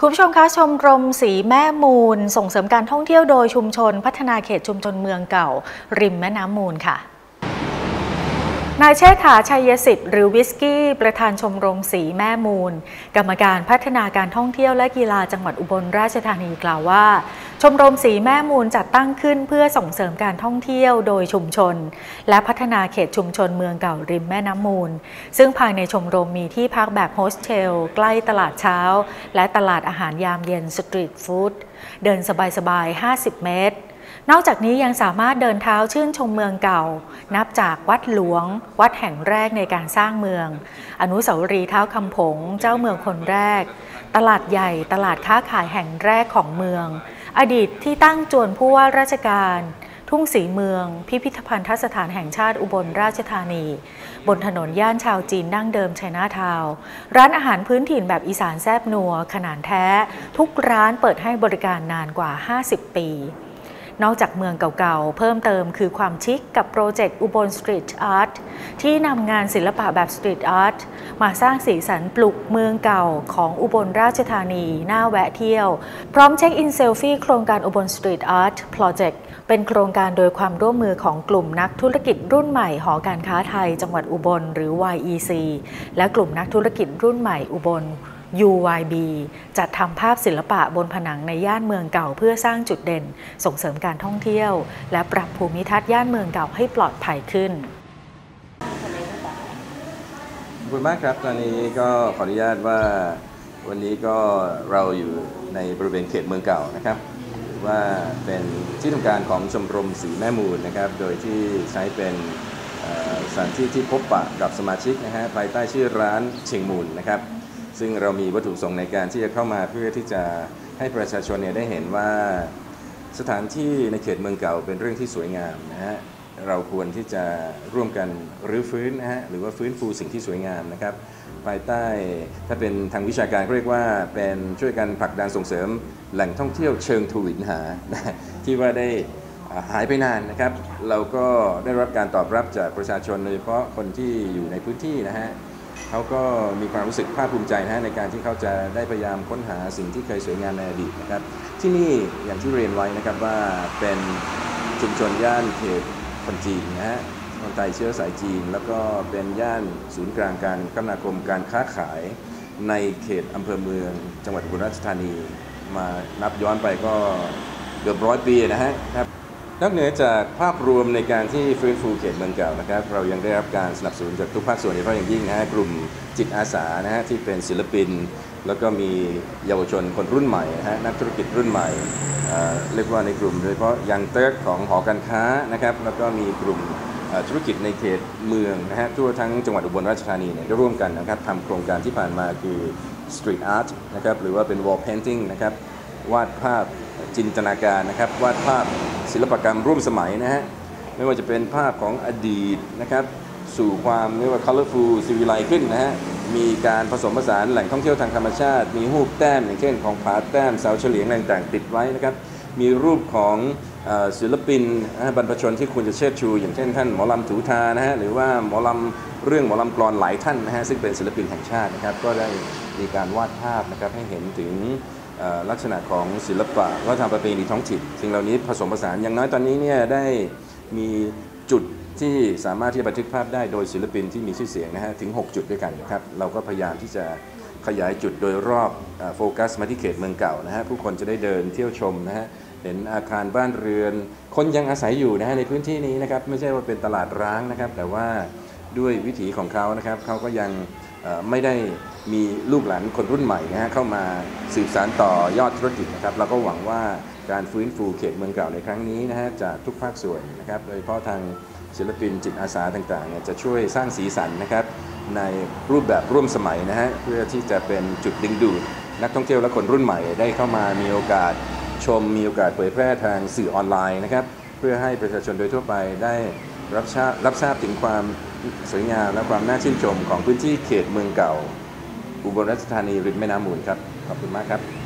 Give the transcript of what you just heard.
คุณผู้ชมคะชมรมสีแม่มูล ส่งเสริมการท่องเที่ยวโดยชุมชน พัฒนาเขตชุมชนเมืองเก่า ริมแม่น้ำมูลค่ะนายเชษฐาชัยสิทธิ์หรือวิสกี้ ประธานชมรมสีแม่มูล กรรมการพัฒนาการท่องเที่ยวและกีฬาจังหวัดอุบลราชธานีกล่าวว่า ชมรมสีแม่มูลจัดตั้งขึ้นเพื่อส่งเสริมการท่องเที่ยวโดยชุมชน และพัฒนาเขตชุมชนเมืองเก่าริมแม่น้ำมูล ซึ่งภายในชมรมมีที่พักแบบโฮสเทลใกล้ตลาดเช้า และตลาดอาหารยามเย็น street food เดินสบายๆ 50 เมตร นอกจากนี้ยังสามารถเดินเท้าชื่นชมเมืองเก่า นับจากวัดหลวง วัดแห่งแรกในการสร้างเมือง อนุสาวรีย์ท้าวคำผง เจ้าเมืองคนแรก ตลาดใหญ่ตลาดค้าขายแห่งแรกของเมือง อดีตที่ตั้งจวนผู้ว่าราชการ ทุ่งศรีเมือง พิพิธภัณฑสถานแห่งชาติอุบลราชธานี บนถนนย่านชาวจีนดั้งเดิมชัยนาทาว ร้านอาหารพื้นถิ่นแบบอีสานแซบนัว ขนานแท้ ทุกร้านเปิดให้บริการนานกว่า 50 ปี นอกจากเมืองเก่าๆ เพิ่มเติมคือความชิคกับ project อุบล street art ที่นำงานศิลปะแบบ street art มาสร้างสีสันปลุกเมืองเก่าของอุบลราชธานีน่าแวะเที่ยว พร้อมเช็คอินเซลฟี่โครงการอุบล street art projectเป็นโครงการโดยความร่วมมือของกลุ่มนักธุรกิจรุ่นใหม่หอการค้าไทย จังหวัดอุบล หรือ YEC และกลุ่มนักธุรกิจรุ่นใหม่อุบล UYB จัดทำภาพศิลปะบนผนังในย่านเมืองเก่าเพื่อสร้างจุดเด่น ส่งเสริมการท่องเที่ยว และปรับภูมิทัศน์ย่านเมืองเก่าให้ปลอดภัยขึ้นขอบคุณมากครับ ตอนนี้ก็ขออนุญาตว่าวันนี้ก็เราอยู่ในบริเวณเขตเมืองเก่านะครับว่าเป็นที่ทำการของชมรมสีแม่มูลนะครับ โดยที่ใช้เป็นสถานที่ที่พบปะกับสมาชิกนะฮะภายใต้ชื่อร้านเชียงมูลนะครับ ซึ่งเรามีวัตถุประสงค์ในการที่จะเข้ามาเพื่อที่จะให้ประชาชนเนี่ยได้เห็นว่าสถานที่ในเขตเมืองเก่าเป็นเรื่องที่สวยงามนะฮะเราควรที่จะร่วมกันรื้อฟื้นนะฮะหรือว่าฟื้นฟูสิ่งที่สวยงามนะครับ ภายใต้ถ้าเป็นทางวิชาการเขาเรียกว่าเป็นช่วยกันผลักดันส่งเสริมแหล่งท่องเที่ยวเชิงทวินหา ที่ว่าได้หายไปนานนะครับ เราก็ได้รับการตอบรับจากประชาชนโดยเฉพาะคนที่อยู่ในพื้นที่นะฮะ เขาก็มีความรู้สึกภาคภูมิใจนะฮะในการที่เขาจะได้พยายามค้นหาสิ่งที่เคยสวยงามในอดีตนะครับ ที่นี่อย่างที่เรียนไว้นะครับว่าเป็นชุมชนย่านเขตคนจีนนะฮะคนไทยเชื้อสายจีน แล้วก็เป็นย่านศูนย์กลางการคมนาคมการค้าขาย ในเขตอำเภอเมือง จังหวัดอุบลราชธานี มานับย้อนไปก็เกือบร้อยปีนะฮะครับ นอกเหนือจากภาพรวมในการที่ฟื้นฟูเขตเมืองเก่านะครับ เรายังได้รับการสนับสนุนจากทุกภาคส่วนโดยเฉพาะอย่างยิ่งนะฮะกลุ่มจิตอาสานะฮะที่เป็นศิลปิน แล้วก็มีเยาวชนคนรุ่นใหม่นะฮะนักธุรกิจรุ่นใหม่เรียกว่าในกลุ่ม โดยเฉพาะยังเติร์กของหอการค้านะครับแล้วก็มีกลุ่มธุรกิจในเขตเมืองนะฮะทั่วทั้งจังหวัดอุบลราชธานีเนี่ยได้ร่วมกันนะครับทำโครงการที่ผ่านมาคือ Street Art นะครับหรือว่าเป็น Wall Painting นะครับวาดภาพ จินตนาการนะครับวาดภาพศิลปกรรมร่วมสมัยนะฮะไม่ว่าจะเป็นภาพของอดีตนะครับสู่ความเรียกว่า colorful สิวิไลขึ้นนะฮะมีการผสมผสานแหล่งท่องเที่ยวทางธรรมชาติ มีรูปแต้มอย่างเช่นของผาแต้มเสาเฉลียงต่างๆติดไว้นะครับมีรูปของศิลปินบรรพชนที่ควรจะเชิดชู อย่างเช่นท่านหมอลำถูทานะฮะหรือว่าหมอลำเรื่องหมอลำกรอนหลายท่านนะฮะซึ่งเป็นศิลปินแห่งชาตินะครับก็ได้มีการวาดภาพนะครับให้เห็นถึง ลักษณะของศิลปะวัฒนธรรมประเพณีท้องถิ่นสิ่งเหล่านี้ผสมผสานอย่างน้อยตอนนี้เนี่ยได้มีจุดที่สามารถที่จะบันทึกภาพได้โดยศิลปินที่มีชื่อเสียงนะฮะถึง 6 จุดด้วยกันนะครับเราก็พยายามที่จะขยายจุดโดยรอบโฟกัสมาที่เขตเมืองเก่านะฮะผู้คนจะได้เดินเที่ยวชมนะฮะเห็นอาคารบ้านเรือน คนยังอาศัยอยู่นะฮะในพื้นที่นี้นะครับไม่ใช่ว่าเป็นตลาดร้างนะครับ แต่ว่า ด้วยวิถีของเขานะครับเขาก็ยังไม่ได้มีลูกหลานคนรุ่นใหม่นะฮะเข้ามาสืบสานต่อยอดธุรกิจนะครับเราก็หวังว่าการฟื้นฟูเขตเมืองเก่าในครั้งนี้นะฮะจากทุกภาคส่วนนะครับโดยเฉพาะทางศิลปินจิตอาสาต่างๆเนี่ยจะช่วยสร้างสีสันนะครับในรูปแบบร่วมสมัยนะฮะเพื่อที่จะเป็นจุดดึงดูดนักท่องเที่ยวและคนรุ่นใหม่ได้เข้ามามีโอกาสชมมีโอกาสเผยแพร่ทางสื่อออนไลน์นะครับเพื่อให้ประชาชนโดยทั่วไปได้รับทราบรับทราบถึงความ สวยงามและความน่าชื่นชมของพื้นที่เขตเมืองเก่า อุบลราชธานีริมแม่น้ำมูลครับ ขอบคุณมากครับ